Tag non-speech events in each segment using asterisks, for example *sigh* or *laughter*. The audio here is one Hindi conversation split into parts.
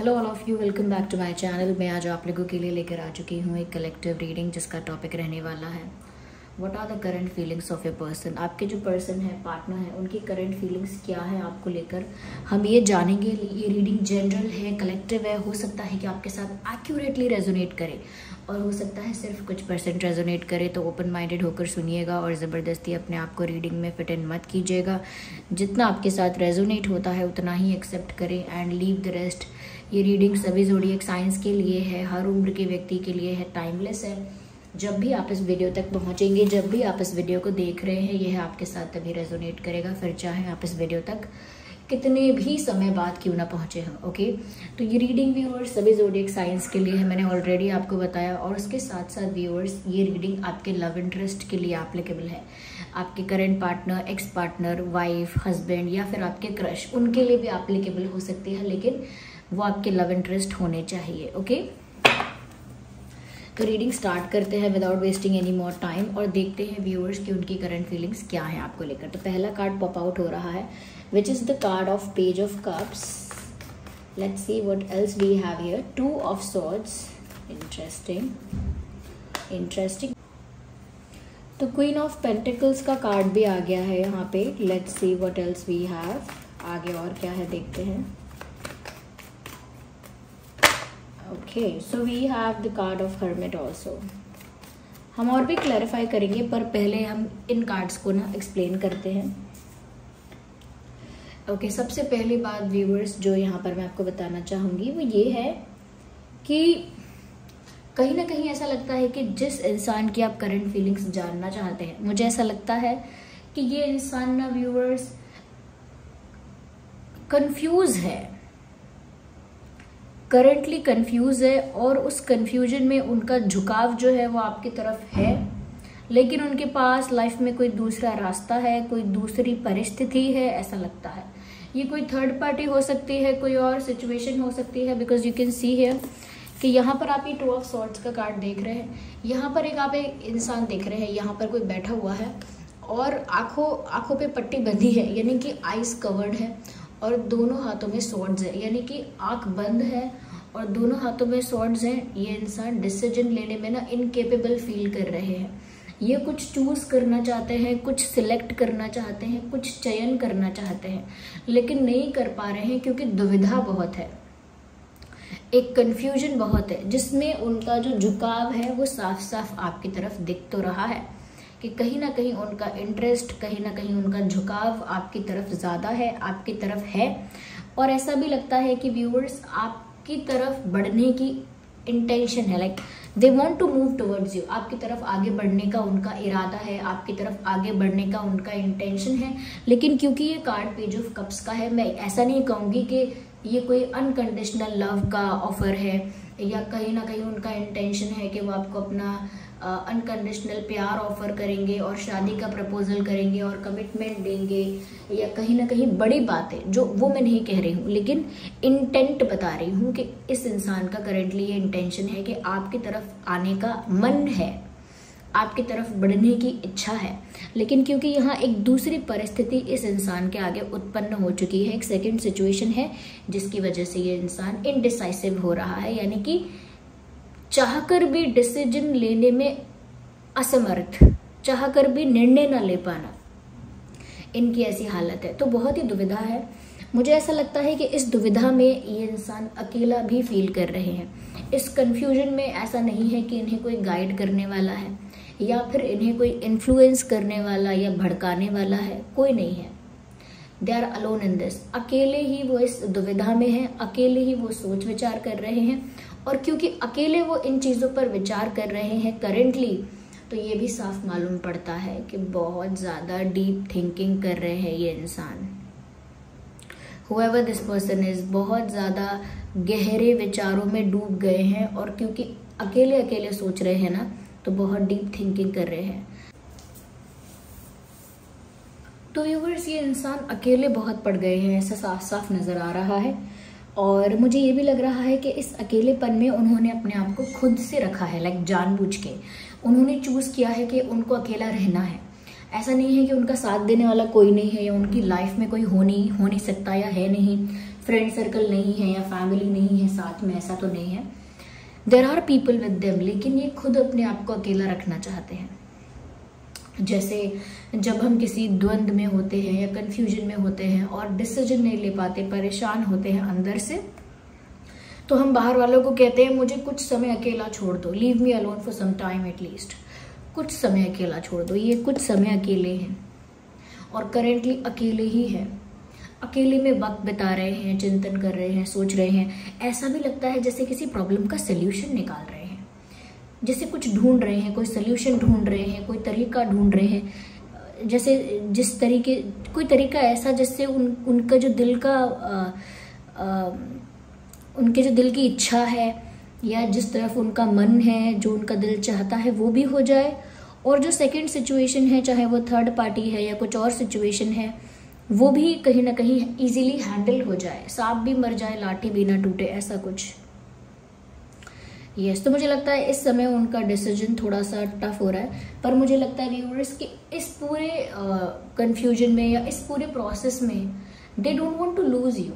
Hello all of you welcome back to my channel मैं आज आप लोगों के लिए लेकर आ चुकी हूँ एक कलेक्टिव रीडिंग जिसका टॉपिक रहने वाला है. What are the current feelings of a person आपके जो पर्सन है पार्टनर है, उनकी करंट फीलिंग्स क्या है आपको लेकर हम ये जानेंगे. ये रीडिंग जनरल है कलेक्टिव है. हो सकता है कि आपके साथ एक्यूरेटली रेजोनेट करे और हो सकता है सिर्फ़ कुछ परसेंट रेजोनेट करे. तो ओपन माइंडेड होकर सुनिएगा और ज़बरदस्ती अपने आप को रीडिंग में फिट इन मत कीजिएगा. जितना आपके साथ रेजोनेट होता है, उतना ही एक्सेप्ट करें एंड लीव द रेस्ट ये रीडिंग सभी जोड़िए साइंस के लिए है, हर उम्र के व्यक्ति के लिए है टाइमलेस है। जब भी आप इस वीडियो तक पहुँचेंगे, जब भी आप इस वीडियो को देख रहे हैं, यह आपके साथ तभी रेजोनेट करेगा। फिर चाहे आप इस वीडियो तक कितने भी समय बाद क्यों ना पहुँचे हों ओके तो ये रीडिंग व्यूअर्स सभी जोडियक साइंस के लिए है, मैंने ऑलरेडी आपको बताया। और उसके साथ साथ व्यूअर्स ये रीडिंग आपके लव इंटरेस्ट के लिए एप्लीकेबल है। आपके current partner ex partner wife husband या फिर आपके क्रश उनके लिए भी एप्लीकेबल हो सकती है, लेकिन वो आपके लव इंटरेस्ट होने चाहिए ओके तो रीडिंग स्टार्ट करते हैं without wasting any more time और देखते हैं व्यूअर्स की उनकी करंट फीलिंग्स क्या है आपको लेकर। तो पहला कार्ड पॉप आउट हो रहा है which is the card of page of cups let's see what else we have here two of swords interesting interesting तो क्वीन ऑफ़ पेंटिकल्स का कार्ड भी आ गया है यहाँ पे. Let's see what else we have आगे और क्या है, देखते हैं. Okay so we have the card of hermit also हम और भी क्लैरिफाई करेंगे पर पहले हम इन कार्ड्स को ना एक्सप्लेन करते हैं। ओके okay, सबसे पहली बात व्यूवर्स जो यहाँ पर मैं आपको बताना चाहूँगी वो ये है कि कहीं ना कहीं ऐसा लगता है कि जिस इंसान की आप करंट फीलिंग्स जानना चाहते हैं मुझे ऐसा लगता है कि ये इंसान ना व्यूवर्स कंफ्यूज है। करंटली कंफ्यूज है और उस कन्फ्यूज़न में उनका झुकाव जो है वो आपकी तरफ़ है। लेकिन उनके पास लाइफ में कोई दूसरा रास्ता है, कोई दूसरी परिस्थिति है, ऐसा लगता है। ये कोई थर्ड पार्टी हो सकती है, कोई और सिचुएशन हो सकती है बिकॉज़ यू कैन सी है कि यहाँ पर आप ये टू ऑफ़ सॉर्ट्स का कार्ड देख रहे हैं। यहाँ पर एक आप एक इंसान देख रहे हैं, यहाँ पर कोई बैठा हुआ है और आँखों आँखों पे पट्टी बंधी है, यानी कि आइस कवर्ड है। और दोनों हाथों में सॉर्ड्स है। यानी कि आँख बंद है और दोनों हाथों में सॉर्ड्स हैं, ये इंसान डिसीज़न लेने में ना इनकेपेबल फील कर रहे हैं। ये कुछ चूज़ करना चाहते हैं, कुछ सिलेक्ट करना चाहते हैं, कुछ चयन करना चाहते हैं, लेकिन नहीं कर पा रहे हैं क्योंकि दुविधा बहुत है। एक कंफ्यूजन बहुत है, जिसमें उनका जो झुकाव है, वो साफ़ साफ़ आपकी तरफ़ दिख तो रहा है। कि कहीं ना कहीं उनका इंटरेस्ट कहीं ना कहीं उनका झुकाव आपकी तरफ़ ज़्यादा है, आपकी तरफ़ है। और ऐसा भी लगता है कि व्यूअर्स आपकी तरफ़ बढ़ने की इंटेंशन है like they want to move towards you आपकी तरफ़ आगे बढ़ने का उनका इरादा है, आपकी तरफ़ आगे बढ़ने का उनका इंटेंशन है। लेकिन क्योंकि ये कार्ड पेज ऑफ़ कप्स का है, मैं ऐसा नहीं कहूँगी कि ये कोई अनकंडीशनल लव का ऑफ़र है, या कहीं ना कहीं उनका इंटेंशन है कि वो आपको अपना अनकंडीशनल प्यार ऑफ़र करेंगे और शादी का प्रपोजल करेंगे और कमिटमेंट देंगे या कहीं ना कहीं बड़ी बात, जो वो मैं नहीं कह रही हूँ, लेकिन इंटेंट बता रही हूँ कि इस इंसान का करेंटली ये इंटेंशन है कि आपकी तरफ़ आने का मन है, आपकी तरफ़ बढ़ने की इच्छा है। लेकिन क्योंकि यहाँ एक दूसरी परिस्थिति इस इंसान के आगे उत्पन्न हो चुकी है, एक सेकेंड सिचुएशन है, जिसकी वजह से ये इंसान इनडिसाइसिव हो रहा है, यानी कि चाहकर भी डिसीज़न लेने में असमर्थ, चाहकर भी निर्णय न ले पाना। इनकी ऐसी हालत है। तो बहुत ही दुविधा है। मुझे ऐसा लगता है कि इस दुविधा में ये इंसान अकेला भी फील कर रहे हैं। इस कंफ्यूजन में ऐसा नहीं है कि इन्हें कोई गाइड करने वाला है, या फिर इन्हें कोई इन्फ्लुएंस करने वाला या भड़काने वाला है। कोई नहीं है। They are alone in this अकेले ही वो इस दुविधा में है, अकेले ही वो सोच विचार कर रहे हैं और क्योंकि अकेले वो इन चीज़ों पर विचार कर रहे हैं करेंटली तो ये भी साफ़ मालूम पड़ता है कि बहुत ज़्यादा डीप थिंकिंग कर रहे हैं ये इंसान। हुएवर दिस पर्सन इज़ बहुत ज़्यादा गहरे विचारों में डूब गए हैं और क्योंकि अकेले अकेले सोच रहे हैं ना तो बहुत डीप थिंकिंग कर रहे हैं। तो व्यूवर्स ये इंसान अकेले बहुत पड़ गए हैं, ऐसा साफ़ साफ़ नज़र आ रहा है। और मुझे ये भी लग रहा है कि इस अकेलेपन में उन्होंने अपने आप को खुद से रखा है लाइक जानबूझ के। उन्होंने चूज़ किया है कि उनको अकेला रहना है। ऐसा नहीं है कि उनका साथ देने वाला कोई नहीं है या उनकी लाइफ में कोई हो नहीं हो नहीं सकता या है नहीं। फ्रेंड सर्कल नहीं है या फैमिली नहीं है साथ में, ऐसा तो नहीं है। There are people with them लेकिन ये खुद अपने आप को अकेला रखना चाहते हैं। जैसे जब हम किसी द्वंद में होते हैं या कंफ्यूजन में होते हैं और डिसीज़न नहीं ले पाते, परेशान होते हैं अंदर से तो हम बाहर वालों को कहते हैं, मुझे कुछ समय अकेला छोड़ दो leave me alone for some time at least कुछ समय अकेला छोड़ दो, ये कुछ समय अकेले हैं और करेंटली अकेले ही है। अकेले में वक्त बिता रहे हैं, चिंतन कर रहे हैं, सोच रहे हैं। ऐसा भी लगता है जैसे किसी प्रॉब्लम का सोल्यूशन निकाल रहे हैं। जैसे कुछ ढूंढ रहे हैं कोई सोल्यूशन ढूंढ रहे हैं कोई तरीका ढूंढ रहे हैं जैसे जिस तरीके कोई तरीका ऐसा जिससे उन उनका जो दिल का आ, आ, उनके जो दिल की इच्छा है या जिस तरफ़ उनका मन है जो उनका दिल चाहता है वो भी हो जाए। और जो सेकंड सिचुएशन है चाहे वो थर्ड पार्टी है या कुछ और सिचुएशन है वो भी कहीं ना कहीं इजीली हैंडल हो जाए। सांप भी मर जाए लाठी भी ना टूटे ऐसा कुछ। यस yes, तो मुझे लगता है इस समय उनका डिसीज़न थोड़ा सा टफ हो रहा है पर मुझे लगता है व्यूअर्स कि इस पूरे कंफ्यूजन uh, में या इस पूरे प्रोसेस में they don't want to lose you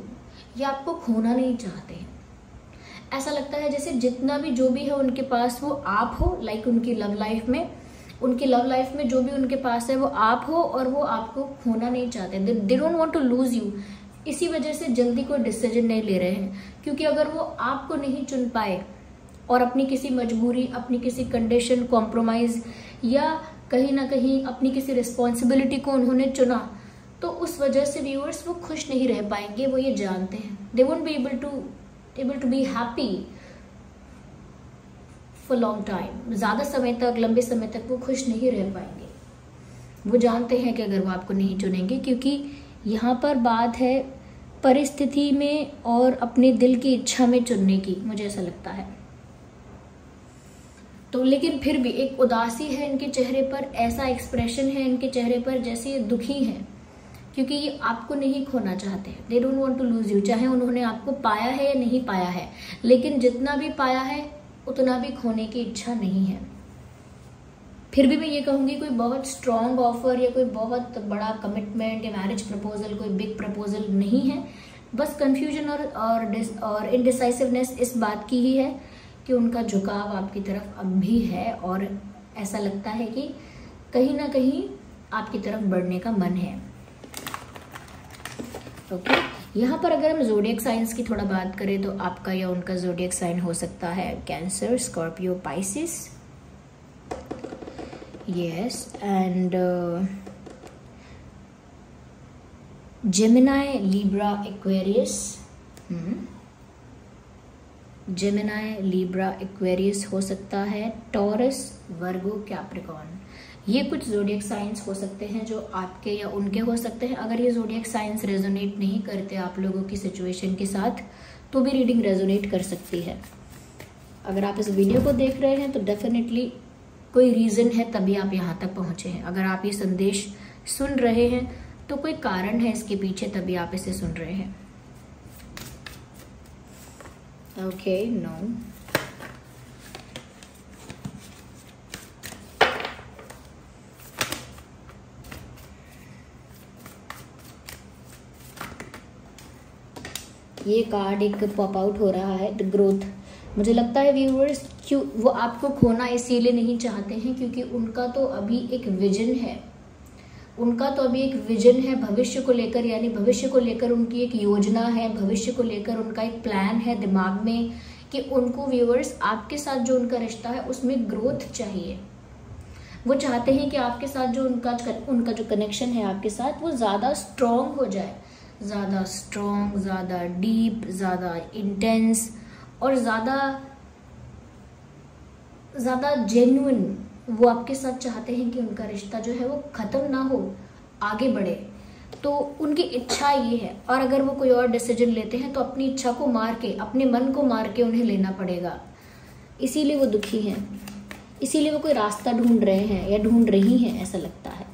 ये आपको खोना नहीं चाहते। ऐसा लगता है जैसे जितना भी जो भी है उनके पास वो आप हो लाइक like उनकी लव लाइफ में। उनकी लव लाइफ में जो भी उनके पास है वो आप हो और वो आपको खोना नहीं चाहते। They don't want to lose you इसी वजह से जल्दी कोई डिसीज़न नहीं ले रहे हैं क्योंकि अगर वो आपको नहीं चुन पाए और अपनी किसी मजबूरी, अपनी किसी कंडीशन कॉम्प्रोमाइज या कहीं ना कहीं अपनी किसी रिस्पॉन्सिबिलिटी को उन्होंने चुना तो उस वजह से व्यूअर्स वो खुश नहीं रह पाएँगे, वो ये जानते हैं। They won't be able to able to be happy for long time ज़्यादा समय तक, लंबे समय तक वो खुश नहीं रह पाएँगे। वो जानते हैं कि अगर वो आपको नहीं चुनेंगे, क्योंकि यहाँ पर बात है परिस्थिति में और अपने दिल की इच्छा में चुनने की, मुझे ऐसा लगता है। तो लेकिन फिर भी एक उदासी है इनके चेहरे पर, ऐसा एक्सप्रेशन है इनके चेहरे पर जैसे ये दुखी हैं। क्योंकि ये आपको नहीं खोना चाहते। They don't want to lose you चाहे उन्होंने आपको पाया है या नहीं पाया है। लेकिन जितना भी पाया है, उतना भी खोने की इच्छा नहीं है। फिर भी मैं ये कहूँगी, कोई बहुत स्ट्रॉन्ग ऑफ़र या कोई बहुत बड़ा कमिटमेंट या मैरिज प्रपोजल कोई बिग प्रपोजल नहीं है। बस कंफ्यूजन और और इनडिसाइसिवनेस इस बात की ही है। कि उनका झुकाव आपकी तरफ़ अब भी है और ऐसा लगता है कि कहीं ना कहीं आपकी तरफ़ बढ़ने का मन है। ओके? okay? यहाँ पर अगर हम जोडियक साइंस की थोड़ा बात करें तो आपका या उनका जोडियक साइन हो सकता है Cancer Scorpio Pisces yes and Gemini Libra Aquarius Gemini Libra Aquarius हो सकता है टॉरस वर्गो कैप्रिकॉन ये कुछ जोडियक साइंस हो सकते हैं जो आपके या उनके हो सकते हैं। अगर ये जोडियक साइंस रेजोनेट नहीं करते आप लोगों की सिचुएशन के साथ तो भी रीडिंग रेजोनेट कर सकती है। अगर आप इस वीडियो को देख रहे हैं तो डेफिनेटली कोई रीज़न है तभी आप यहाँ तक पहुँचे हैं। अगर आप ये संदेश सुन रहे हैं तो कोई कारण है इसके पीछे तभी आप इसे सुन रहे हैं। Okay, no. ये कार्ड एक पॉप आउट हो रहा है द ग्रोथ मुझे लगता है व्यूअर्स क्यों वो आपको खोना इसीलिए नहीं चाहते हैं क्योंकि उनका तो अभी एक विजन है उनका तो अभी एक विजन है भविष्य को लेकर, यानी भविष्य को लेकर उनकी एक योजना है, भविष्य को लेकर उनका एक प्लान है दिमाग में कि उनको व्यूअर्स आपके साथ जो उनका रिश्ता है उसमें ग्रोथ चाहिए। वो चाहते हैं कि आपके साथ जो उनका उनका जो कनेक्शन है आपके साथ वो ज़्यादा स्ट्रॉन्ग हो जाए। ज़्यादा स्ट्रॉन्ग ज़्यादा डीप ज़्यादा इंटेंस और ज़्यादा ज़्यादा जेन्युइन वो आपके साथ चाहते हैं कि उनका रिश्ता जो है वो ख़त्म ना हो, आगे बढ़े। तो उनकी इच्छा ये है, और अगर वो कोई और डिसीज़न लेते हैं तो अपनी इच्छा को मार के, अपने मन को मार के उन्हें लेना पड़ेगा। इसीलिए वो दुखी हैं। इसीलिए वो कोई रास्ता ढूंढ रहे हैं, या ढूंढ रही हैं, ऐसा लगता है।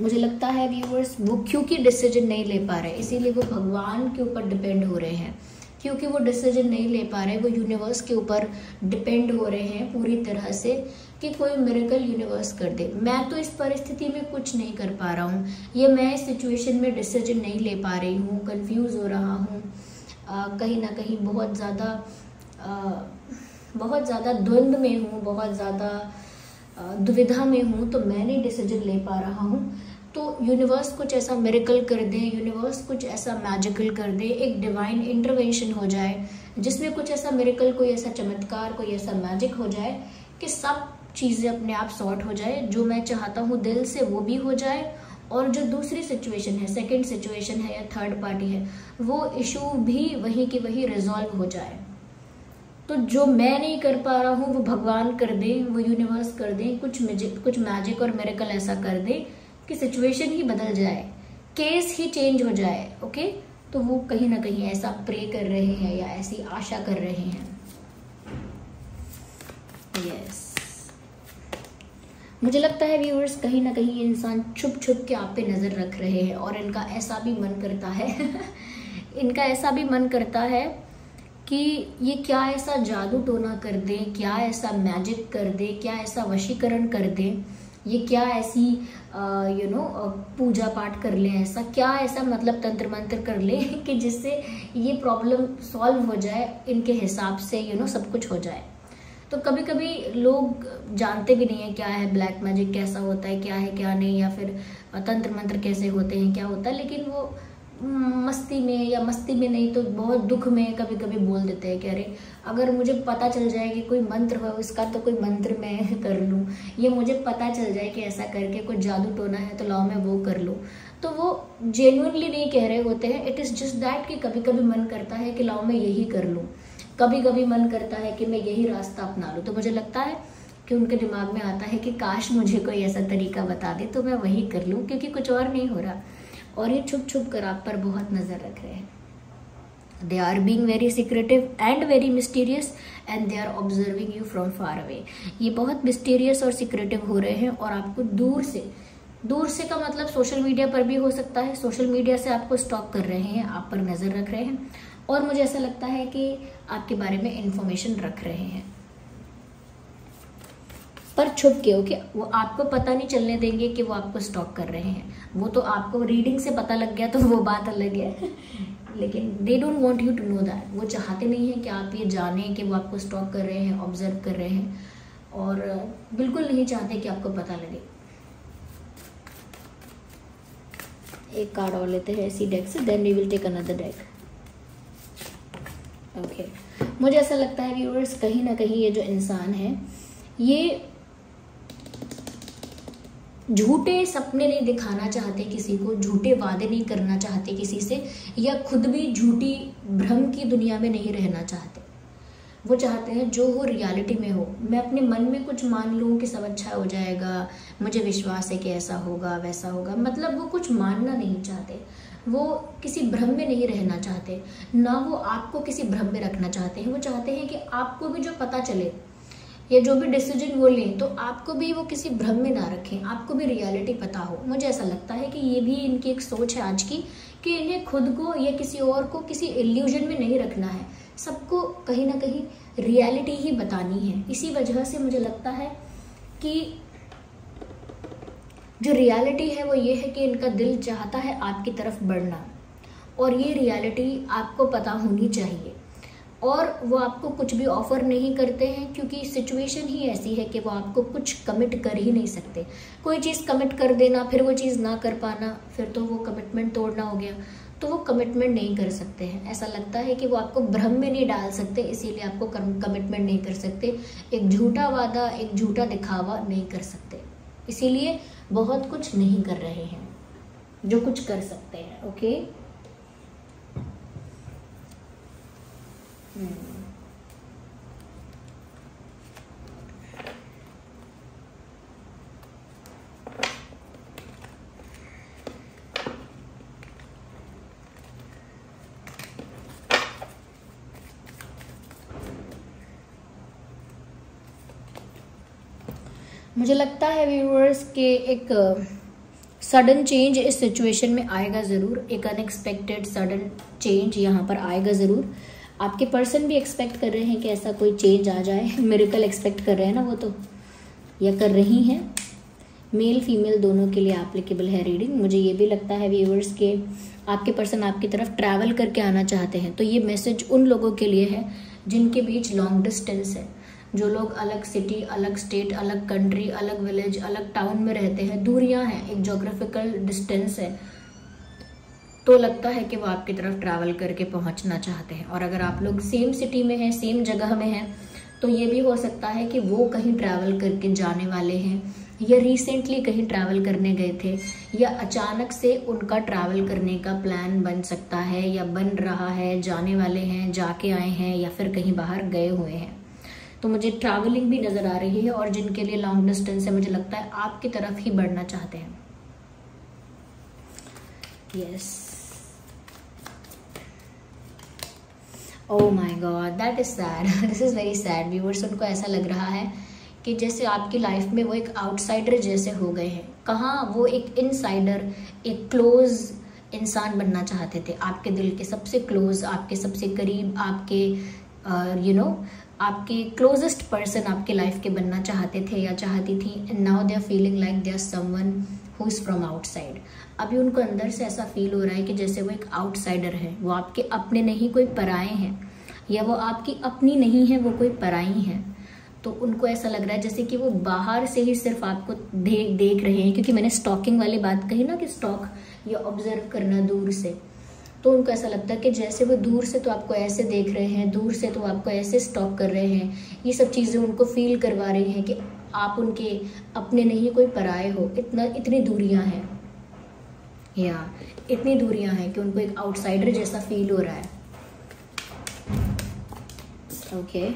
मुझे लगता है व्यूअर्स वो क्योंकि डिसीज़न नहीं ले पा रहे, इसीलिए वो भगवान के ऊपर डिपेंड हो रहे हैं। क्योंकि वो डिसीज़न नहीं ले पा रहे, वो यूनिवर्स के ऊपर डिपेंड हो रहे हैं पूरी तरह से कि कोई मेरेकल यूनिवर्स कर दे। मैं तो इस परिस्थिति में कुछ नहीं कर पा रहा हूँ। ये मैं इस सिचुएशन में डिसीज़न नहीं ले पा रही हूँ कंफ्यूज हो रहा हूँ। कहीं ना कहीं बहुत ज़्यादा बहुत ज़्यादा द्वंद्व में हूँ, बहुत ज़्यादा दुविधा में हूँ तो मैं नहीं डिसीज़न ले पा रहा हूँ। तो यूनिवर्स कुछ ऐसा मेरिकल कर दे यूनिवर्स कुछ ऐसा मैजिकल कर दे, एक डिवाइन इंटरवेंशन हो जाए, जिसमें कुछ ऐसा मेरिकल कोई ऐसा चमत्कार, कोई ऐसा मैजिक हो जाए कि सब चीज़ें अपने आप सॉर्ट हो जाए, जो मैं चाहता हूँ दिल से वो भी हो जाए, और जो दूसरी सिचुएशन है सेकंड सिचुएशन है या थर्ड पार्टी है, वो इशू भी वहीं की वहीं रिजॉल्व हो जाए। तो जो मैं नहीं कर पा रहा हूँ, वो भगवान कर दे, वो यूनिवर्स कर दे, कुछ मैजिक कुछ मैजिक और मेरेकल ऐसा कर दे कि सिचुएशन ही बदल जाए केस ही चेंज हो जाए ओके तो वो कहीं ना कहीं ऐसा प्रे कर रहे हैं या ऐसी आशा कर रहे हैं। यस मुझे लगता है व्यूअर्स कहीं ना कहीं इंसान छुप छुप के आप पे नज़र रख रहे हैं और इनका ऐसा भी मन करता है, *laughs* इनका ऐसा भी मन करता है कि ये क्या ऐसा जादू टोना कर दे, क्या ऐसा मैजिक कर दे, क्या ऐसा वशीकरण कर दे। ये क्या ऐसी यू नो पूजा पाठ कर ले ऐसा? क्या ऐसा मतलब तंत्र मंत्र कर ले *laughs* कि जिससे ये प्रॉब्लम सॉल्व हो जाए इनके हिसाब से यू you नो know, सब कुछ हो जाए? तो कभी कभी लोग जानते भी नहीं है क्या है ब्लैक मैजिक कैसा होता है क्या है क्या नहीं या फिर तंत्र मंत्र कैसे होते हैं क्या होता है लेकिन वो मस्ती में या मस्ती में नहीं तो बहुत दुख में कभी कभी बोल देते हैं कि अरे, अगर मुझे पता चल जाए कि कोई मंत्र हो, इसका तो कोई मंत्र मैं *laughs* कर लूँ। ये मुझे पता चल जाए कि ऐसा करके कोई जादू टोना है तो लाओ मैं वो कर लूँ। तो वो जेन्यनली नहीं कह रहे होते हैं। इट इज़ जस्ट दैट कि कभी कभी मन करता है कि लाओ मैं यही कर लूँ। कभी कभी मन करता है कि मैं यही रास्ता अपना लूँ। तो मुझे लगता है कि उनके दिमाग में आता है कि काश मुझे कोई ऐसा तरीका बता दे तो मैं वही कर लूँ, क्योंकि कुछ और नहीं हो रहा। और ये छुप छुप कर आप पर बहुत नज़र रख रहे हैं। They are being very secretive and very mysterious and they are observing you from far away ये बहुत मिस्टीरियस और सिक्रेटिव हो रहे हैं और आपको दूर से दूर से का मतलब सोशल मीडिया पर भी हो सकता है। सोशल मीडिया से आपको स्टॉक कर रहे हैं, आप पर नज़र रख रहे हैं। और मुझे ऐसा लगता है कि आपके बारे में इंफॉर्मेशन रख रहे हैं। पर छुप के ओके वो आपको पता नहीं चलने देंगे कि वो आपको स्टॉक कर रहे हैं। वो तो आपको रीडिंग से पता लग गया तो वो बात अलग है। लेकिन they don't want you to know that वो चाहते नहीं है कि आप ये जाने कि वो आपको स्टॉक कर रहे हैं ऑब्ज़र्व कर रहे हैं। और बिल्कुल नहीं चाहते कि आपको पता लगे। एक कार्ड और लेते हैं इसी डेक से then we will take another deck okay मुझे ऐसा लगता है व्यूअर्स कहीं ना कहीं ये जो इंसान है, ये झूठे सपने नहीं दिखाना चाहते किसी को, झूठे वादे नहीं करना चाहते किसी से, या खुद भी झूठी भ्रम की दुनिया में नहीं रहना चाहते। वो चाहते हैं जो हो रियलिटी में हो। मैं अपने मन में कुछ मान लूँ कि सब अच्छा हो जाएगा, मुझे विश्वास है कि ऐसा होगा, वैसा होगा। मतलब वो कुछ मानना नहीं चाहते। वो किसी भ्रम में नहीं रहना चाहते। ना वो आपको किसी भ्रम में रखना चाहते हैं। वो चाहते हैं कि आपको भी जो पता चले या जो भी डिसीज़न वो लें तो आपको भी वो किसी भ्रम में ना रखें। आपको भी रियलिटी पता हो। मुझे ऐसा लगता है कि ये भी इनकी एक सोच है आज की, कि इन्हें खुद को या किसी और को किसी इल्यूजन में नहीं रखना है। सबको कहीं ना कहीं रियलिटी ही बतानी है। इसी वजह से मुझे लगता है कि जो रियलिटी है, वो ये है कि इनका दिल चाहता है आपकी तरफ़ बढ़ना। और ये रियलिटी आपको पता होनी चाहिए। और वो आपको कुछ भी ऑफ़र नहीं करते हैं, क्योंकि सिचुएशन ही ऐसी है कि वो आपको कुछ कमिट कर ही नहीं सकते। कोई चीज़ कमिट कर देना, फिर वो चीज़ ना कर पाना, फिर तो वो कमिटमेंट तोड़ना हो गया तो वो कमिटमेंट नहीं कर सकते हैं। ऐसा लगता है कि वो आपको भ्रम में नहीं डाल सकते, इसीलिए आपको कमिटमेंट नहीं कर सकते। एक झूठा वादा, एक झूठा दिखावा नहीं कर सकते। इसीलिए बहुत कुछ नहीं कर रहे हैं, जो कुछ कर सकते हैं ओके मुझे लगता है व्यूअर्स के एक सडन चेंज इस सिचुएशन में आएगा ज़रूर, एक अनएक्सपेक्टेड सडन चेंज यहाँ पर आएगा ज़रूर। आपके पर्सन भी एक्सपेक्ट कर रहे हैं कि ऐसा कोई चेंज आ जाए। *laughs* मेरिकल एक्सपेक्ट कर रहे हैं ना वो तो। या कर रही हैं। मेल फीमेल दोनों के लिए एप्लीकेबल है रीडिंग मुझे ये भी लगता है व्यूवर्स के आपके पर्सन आपकी तरफ़ ट्रैवल करके आना चाहते हैं। तो ये मैसेज उन लोगों के लिए है जिनके बीच लॉन्ग डिस्टेंस है। जो लोग अलग सिटी अलग स्टेट अलग कंट्री अलग विलेज अलग टाउन में रहते हैं। दूरियाँ हैं, एक जोग्राफिकल डिस्टेंस है। तो लगता है कि वो आपकी तरफ़ ट्रैवल करके पहुँचना चाहते हैं। और अगर आप लोग सेम सिटी में हैं सेम जगह में हैं तो ये भी हो सकता है कि वो कहीं ट्रैवल करके जाने वाले हैं, या रिसेंटली कहीं ट्रैवल करने गए थे, या अचानक से उनका ट्रैवल करने का प्लान बन सकता है, या बन रहा है, जाने वाले हैं, जाके आए हैं, या फिर कहीं बाहर गए हुए हैं। तो मुझे ट्रैवलिंग भी नज़र आ रही है, और जिनके लिए लॉन्ग डिस्टेंस है, मुझे लगता है आपकी तरफ़ ही बढ़ना चाहते हैं। Yes oh my god that is sad this is very sad viewers उनको ऐसा लग रहा है कि जैसे आपकी लाइफ में वो एक आउटसाइडर जैसे हो गए हैं। कहाँ वो एक इनसाइडर एक क्लोज इंसान बनना चाहते थे? आपके दिल के सबसे क्लोज आपके सबसे करीब आपके you uh, no you know, आपके क्लोजेस्ट पर्सन आपके लाइफ के बनना चाहते थे या चाहती थी now they are feeling like they are someone who is from outside अभी उनको अंदर से ऐसा फील हो रहा है कि जैसे वो एक आउटसाइडर है। वो आपके अपने नहीं, कोई पराए हैं। या वो आपकी अपनी नहीं है, वो कोई पराई है। तो उनको ऐसा लग रहा है जैसे कि वो बाहर से ही सिर्फ़ आपको देख देख रहे हैं। क्योंकि मैंने स्टॉकिंग वाली बात कही ना कि स्टॉक या ऑब्ज़र्व करना दूर से। तो उनको ऐसा लगता है कि जैसे वो दूर से तो आपको ऐसे देख रहे हैं, दूर से तो आपको ऐसे स्टॉक कर रहे हैं। ये सब चीज़ें उनको फील करवा रही हैं कि आप उनके अपने नहीं, कोई पराए हो। इतना, इतनी दूरियाँ हैं। या, इतनी दूरियाँ हैं कि उनको एक आउटसाइडर जैसा फील हो रहा है। ओके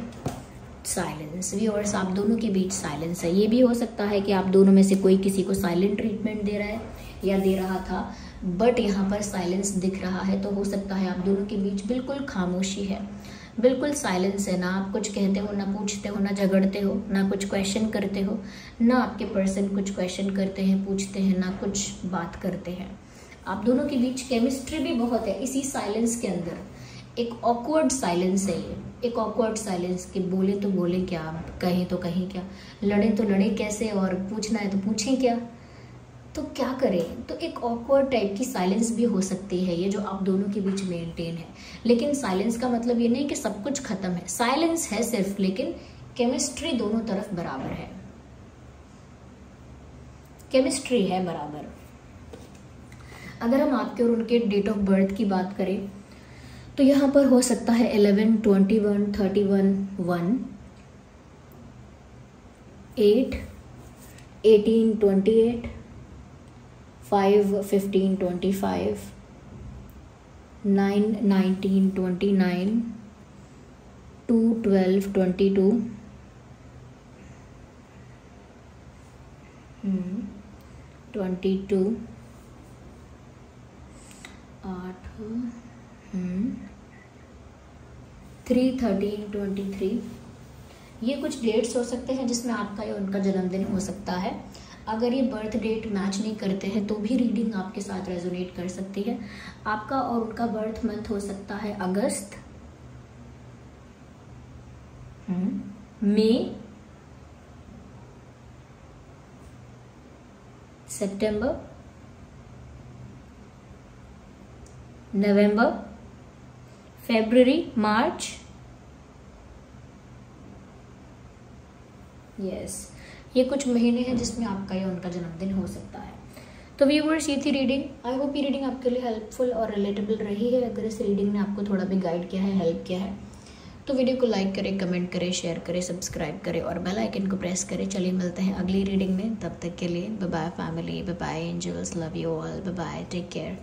साइलेंस व्यूअर्स आप दोनों के बीच साइलेंस है। ये भी हो सकता है कि आप दोनों में से कोई किसी को साइलेंट ट्रीटमेंट दे रहा है या दे रहा था बट यहाँ पर साइलेंस दिख रहा है तो हो सकता है आप दोनों के बीच बिल्कुल खामोशी है। बिल्कुल साइलेंस है, ना आप कुछ कहते हो, ना पूछते हो, ना झगड़ते हो, ना कुछ क्वेश्चन करते हो, ना आपके पर्सन कुछ क्वेश्चन करते हैं, पूछते हैं, ना कुछ बात करते हैं। आप दोनों के बीच केमिस्ट्री भी बहुत है, इसी साइलेंस के अंदर। एक ऑकवर्ड साइलेंस है ये। एक ऑकवर्ड साइलेंस कि बोले तो बोले क्या, कहें तो कहें क्या, लड़े तो लड़े कैसे और पूछना है तो पूछें क्या। तो क्या करें? तो एक ऑकवर्ड टाइप की साइलेंस भी हो सकती है ये जो आप दोनों के बीच मेंटेन है। लेकिन साइलेंस का मतलब ये नहीं कि सब कुछ खत्म है। साइलेंस है सिर्फ़, लेकिन केमिस्ट्री दोनों तरफ़ बराबर है। केमिस्ट्री है बराबर। अगर हम आपके और उनके डेट ऑफ़ बर्थ की बात करें तो यहाँ पर हो सकता है eleven twenty one thirty one one eight eighteen twenty eight five fifteen twenty five nine nineteen twenty nine two twelve twenty two twenty two आठ थ्री थर्टीन ट्वेंटी थ्री ये कुछ डेट्स हो सकते हैं जिसमें आपका या उनका जन्मदिन हो सकता है। अगर ये बर्थ डेट मैच नहीं करते हैं तो भी रीडिंग आपके साथ रेजोनेट कर सकती है। आपका और उनका बर्थ मंथ हो सकता है अगस्त। मई सितंबर नवंबर फेब्रुवरी मार्च यस ये कुछ महीने हैं जिसमें आपका या उनका जन्मदिन हो सकता है। तो व्यूवर्स ये थी रीडिंग आई होप ये रीडिंग आपके लिए हेल्पफुल और रिलेटेबल रही है। अगर इस रीडिंग ने आपको थोड़ा भी गाइड किया है हेल्प किया है तो वीडियो को लाइक करें कमेंट करें शेयर करें सब्सक्राइब करें और बेल आइकन को प्रेस करें। चलिए मिलते हैं अगली रीडिंग में। तब तक के लिए bye family bye angels love you all bye take care